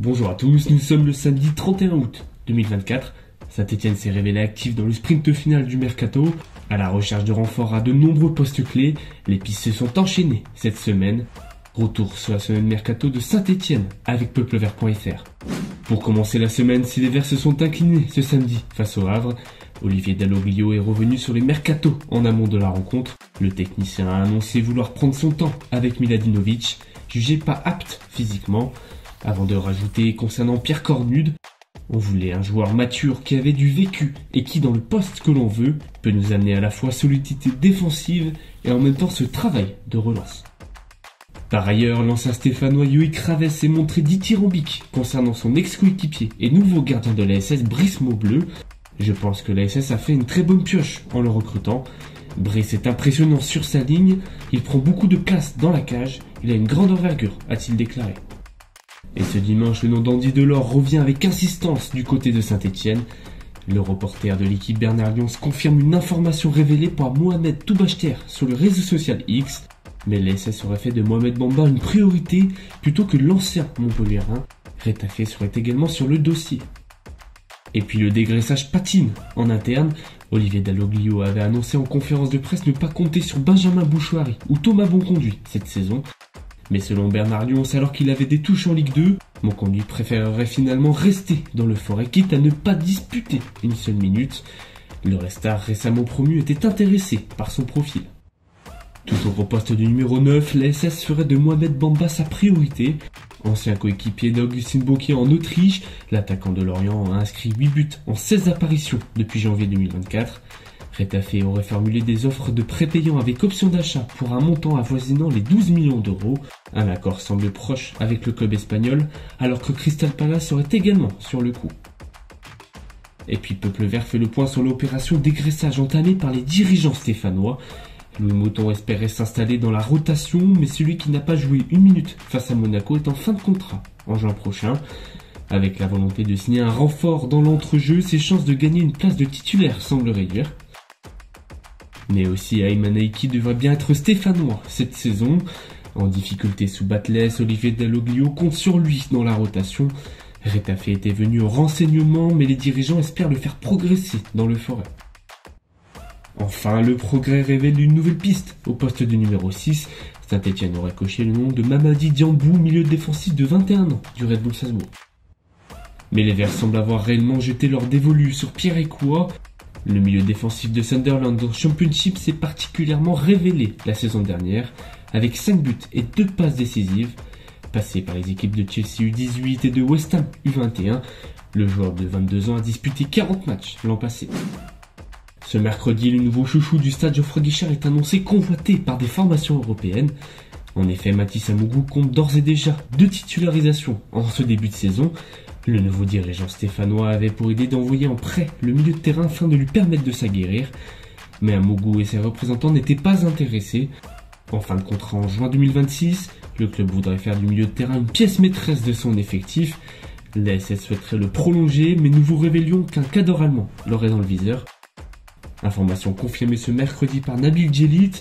Bonjour à tous, nous sommes le samedi 31 août 2024. Saint-Etienne s'est révélé actif dans le sprint final du mercato. À la recherche de renforts à de nombreux postes clés, les pistes se sont enchaînées cette semaine. Retour sur la semaine mercato de Saint-Etienne avec peuplevert.fr. Pour commencer la semaine, si les Verts se sont inclinés ce samedi face au Havre, Olivier Dalloglio est revenu sur les mercatos en amont de la rencontre. Le technicien a annoncé vouloir prendre son temps avec Miladinovic, jugé pas apte physiquement. Avant de rajouter concernant Pierre Cornude, on voulait un joueur mature qui avait du vécu et qui, dans le poste que l'on veut, peut nous amener à la fois solidité défensive et en même temps ce travail de relance. Par ailleurs, l'ancien stéphanois Yoïc Raves s'est montré dithyrambique concernant son ex-coéquipier et nouveau gardien de la SS Brice. Je pense que la SS a fait une très bonne pioche en le recrutant. Brice est impressionnant sur sa ligne, il prend beaucoup de place dans la cage, il a une grande envergure, a-t-il déclaré. Et ce dimanche, le nom d'Andy Delors revient avec insistance du côté de Saint-Etienne. Le reporter de l'équipe Bernard Lyons confirme une information révélée par Mohamed Toubachter sur le réseau social X. Mais l'SS aurait fait de Mohamed Bamba une priorité plutôt que l'ancien Montpellierin. Rétafé serait également sur le dossier. Et puis le dégraissage patine en interne. Olivier Dalloglio avait annoncé en conférence de presse ne pas compter sur Benjamin Bouchoiry ou Thomas Bonconduit cette saison. Mais selon Bernard Lyons, alors qu'il avait des touches en Ligue 2, Monconduit préférerait finalement rester dans le forêt, quitte à ne pas disputer une seule minute. Le restart récemment promu était intéressé par son profil. Toujours au poste du numéro 9, la SS ferait de Mohamed Bamba sa priorité. Ancien coéquipier d'Augustin Bocquier en Autriche, l'attaquant de Lorient a inscrit 8 buts en 16 apparitions depuis janvier 2024. Rétafé aurait formulé des offres de prépayant avec option d'achat pour un montant avoisinant les 12 millions d'euros. Un accord semble proche avec le club espagnol, alors que Crystal Palace serait également sur le coup. Et puis Peuple Vert fait le point sur l'opération dégraissage entamée par les dirigeants stéphanois. Louis Mouton espérait s'installer dans la rotation, mais celui qui n'a pas joué une minute face à Monaco est en fin de contrat en juin prochain. Avec la volonté de signer un renfort dans l'entrejeu, ses chances de gagner une place de titulaire semblent réduire. Mais aussi Ayman Aiki devrait bien être stéphanois cette saison. En difficulté sous Batles, Olivier Dalloglio compte sur lui dans la rotation. Rétafé était venu au renseignement, mais les dirigeants espèrent le faire progresser dans le forêt. Enfin, le progrès révèle une nouvelle piste au poste de numéro 6. Saint-Etienne aurait coché le nom de Mamadi Diambou, milieu défensif de 21 ans du Red Bull Salzbourg. Mais les Verts semblent avoir réellement jeté leur dévolu sur Pierre Ekoua. Le milieu défensif de Sunderland dans Championship s'est particulièrement révélé la saison dernière, avec 5 buts et 2 passes décisives. Passé par les équipes de Chelsea U18 et de West Ham U21, le joueur de 22 ans a disputé 40 matchs l'an passé. Ce mercredi, le nouveau chouchou du stade Geoffroy Guichard est annoncé convoité par des formations européennes. En effet, Mathis Amougou compte d'ores et déjà deux titularisations en ce début de saison. Le nouveau dirigeant stéphanois avait pour idée d'envoyer en prêt le milieu de terrain afin de lui permettre de s'aguerrir. Mais Amougou et ses représentants n'étaient pas intéressés. En fin de contrat en juin 2026, le club voudrait faire du milieu de terrain une pièce maîtresse de son effectif. L'ASS souhaiterait le prolonger, mais nous vous révélions qu'un cadre allemand l'aurait dans le viseur. Information confirmée ce mercredi par Nabil Djelit,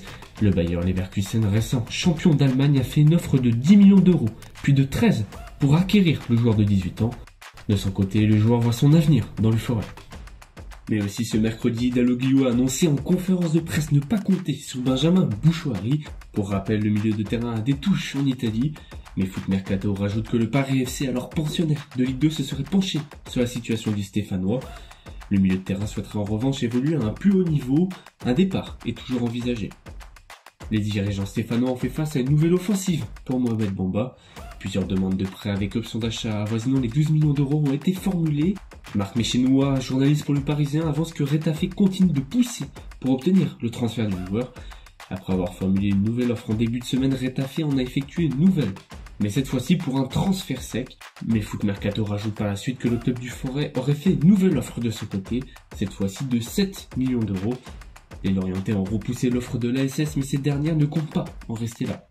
le Bayer Leverkusen récent champion d'Allemagne a fait une offre de 10 millions d'euros, puis de 13 pour acquérir le joueur de 18 ans. De son côté, le joueur voit son avenir dans le forêt. Mais aussi ce mercredi, Dalloglio a annoncé en conférence de presse ne pas compter sur Benjamin Bouchoiry. Pour rappel, le milieu de terrain a des touches en Italie. Mais Foot Mercato rajoute que le Paris FC, alors pensionnaire de Ligue 2, se serait penché sur la situation du Stéphanois. Le milieu de terrain souhaiterait en revanche évoluer à un plus haut niveau. Un départ est toujours envisagé. Les dirigeants stéphanois ont fait face à une nouvelle offensive pour Mohamed Bamba. Plusieurs demandes de prêt avec option d'achat avoisinant les 12 millions d'euros ont été formulées. Marc Méchénois, journaliste pour le Parisien, avance que Rétafé continue de pousser pour obtenir le transfert du joueur. Après avoir formulé une nouvelle offre en début de semaine, Rétafé en a effectué une nouvelle mais cette fois-ci pour un transfert sec. Mais Foot Mercato rajoute par la suite que le club du Forêt aurait fait une nouvelle offre de ce côté, cette fois-ci de 7 millions d'euros. Les Lorientais ont repoussé l'offre de l'ASS, mais cette dernière ne compte pas en rester là.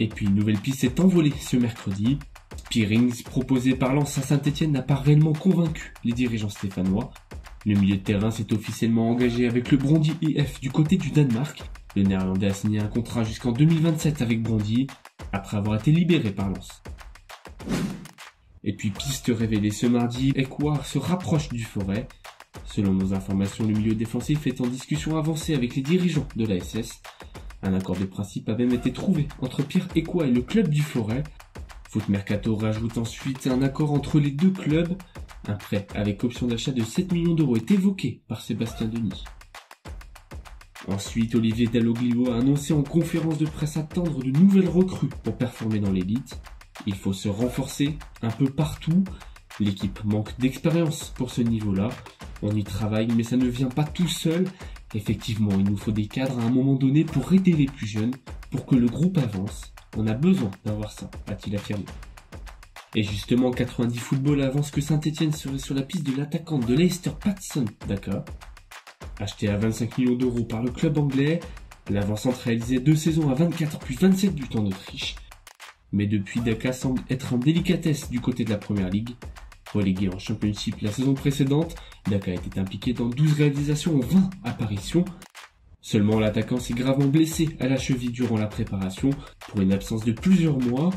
Et puis une nouvelle piste s'est envolée ce mercredi. Spearings, proposé par Lens à Saint-Etienne, n'a pas réellement convaincu les dirigeants stéphanois. Le milieu de terrain s'est officiellement engagé avec le Brondy IF du côté du Danemark. Le néerlandais a signé un contrat jusqu'en 2027 avec Brondy après avoir été libéré par Lens. Et puis piste révélée ce mardi, Ekwa se rapproche du Forêt. Selon nos informations, le milieu défensif est en discussion avancée avec les dirigeants de la SS. Un accord de principe a même été trouvé entre Pierre Ekwa et le club du Forêt. Foot Mercato rajoute ensuite un accord entre les deux clubs. Un prêt avec option d'achat de 7 millions d'euros est évoqué par Sébastien Denis. Ensuite, Olivier Dalloglio a annoncé en conférence de presse attendre de nouvelles recrues pour performer dans l'élite. Il faut se renforcer un peu partout. L'équipe manque d'expérience pour ce niveau-là. On y travaille, mais ça ne vient pas tout seul. Effectivement, il nous faut des cadres à un moment donné pour aider les plus jeunes, pour que le groupe avance. On a besoin d'avoir ça, a-t-il affirmé. Et justement, 90 Football avance que Saint-Etienne serait sur la piste de l'attaquante de Leicester Patson, d'accord Acheté à 25 millions d'euros par le club anglais, l'avant-centre réalisait deux saisons à 24 plus 27 du temps d'Autriche. Mais depuis, Daka semble être en délicatesse du côté de la première ligue. Relégué en championship la saison précédente, Daka était impliqué dans 12 réalisations en 20 apparitions. Seulement l'attaquant s'est gravement blessé à la cheville durant la préparation pour une absence de plusieurs mois.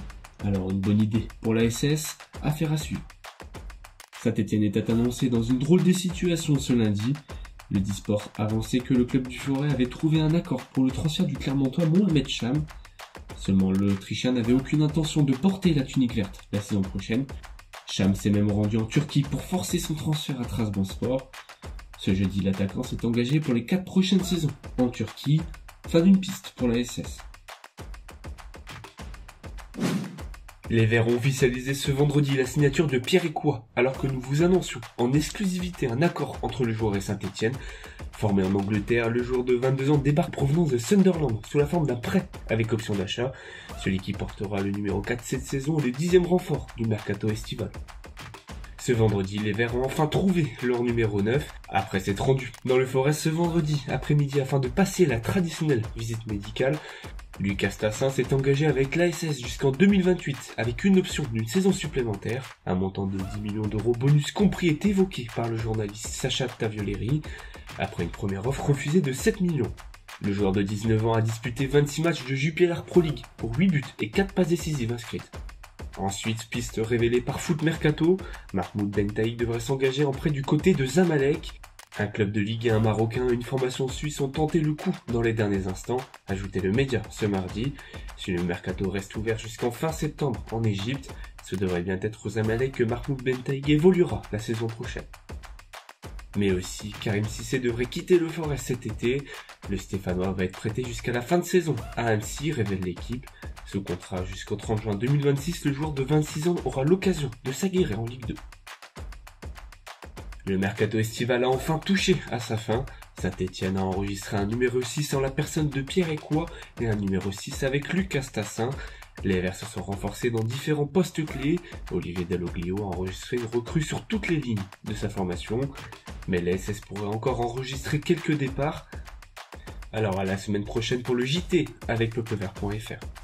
Alors une bonne idée pour la SS, affaire à suivre. Saint-Etienne était annoncé dans une drôle de situation ce lundi. Le Disport avançait que le club du Forêt avait trouvé un accord pour le transfert du Clermontois Mohamed Cham. Seulement l'Autrichien n'avait aucune intention de porter la tunique verte la saison prochaine. Cham s'est même rendu en Turquie pour forcer son transfert à Trabzonspor. Ce jeudi, l'attaquant s'est engagé pour les 4 prochaines saisons en Turquie. Fin d'une piste pour la SS. Les Verts ont officialisé ce vendredi la signature de Pierre Ecoua, alors que nous vous annoncions en exclusivité un accord entre le joueur et Saint-Etienne. Formé en Angleterre, le joueur de 22 ans débarque provenance de Sunderland sous la forme d'un prêt avec option d'achat, celui qui portera le numéro 4 cette saison et le dixième renfort du mercato estival. Ce vendredi, les Verts ont enfin trouvé leur numéro 9, après s'être rendus dans le forest ce vendredi après-midi afin de passer la traditionnelle visite médicale. Lucas Tassin s'est engagé avec l'ASS jusqu'en 2028 avec une option d'une saison supplémentaire. Un montant de 10 millions d'euros bonus compris est évoqué par le journaliste Sacha Tavioleri après une première offre refusée de 7 millions. Le joueur de 19 ans a disputé 26 matchs de Jupiler Pro League pour 8 buts et 4 passes décisives inscrites. Ensuite, piste révélée par Foot Mercato, Mahmoud Bentaï devrait s'engager en prêt du côté de Zamalek un club de Ligue 1 marocain et une formation suisse ont tenté le coup dans les derniers instants, ajoutait le média ce mardi. Si le mercato reste ouvert jusqu'en fin septembre en Égypte, ce devrait bien être aux Amalek que Mahmoud Bentaïg évoluera la saison prochaine. Mais aussi, Karim Sissé devrait quitter le Forest cet été. Le Stéphanois va être prêté jusqu'à la fin de saison à Annecy, révèle l'équipe. Ce contrat jusqu'au 30 juin 2026, le joueur de 26 ans aura l'occasion de s'aguerrer en Ligue 2. Le mercato estival a enfin touché à sa fin. Saint-Etienne a enregistré un numéro 6 en la personne de Pierre Ecoua et un numéro 6 avec Lucas Tassin. Les Verts se sont renforcés dans différents postes clés. Olivier Dalloglio a enregistré une recrue sur toutes les lignes de sa formation. Mais l'SS pourrait encore enregistrer quelques départs. Alors à la semaine prochaine pour le JT avec peuplevert.fr.